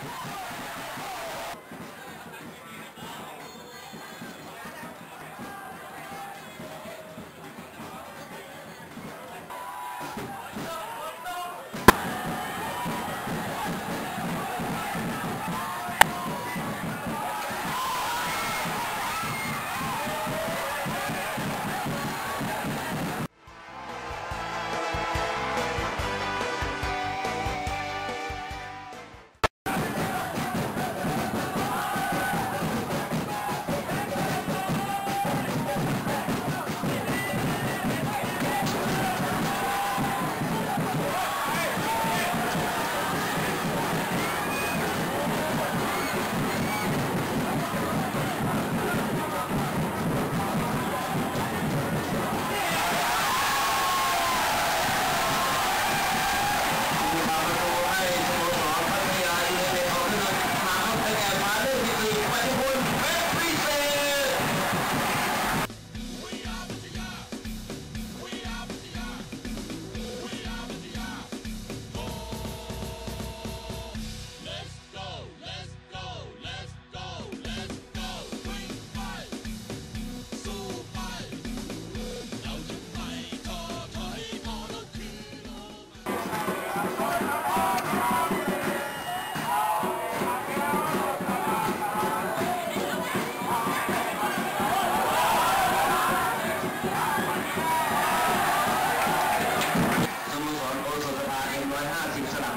Let's go!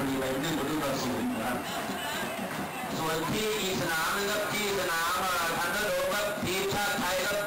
มีไปหนึ่งประตูต่อศูนย์ครับ ส่วนที่อีสนามนะครับที่สนามพันธโดมครับทีมชาติไทยครับ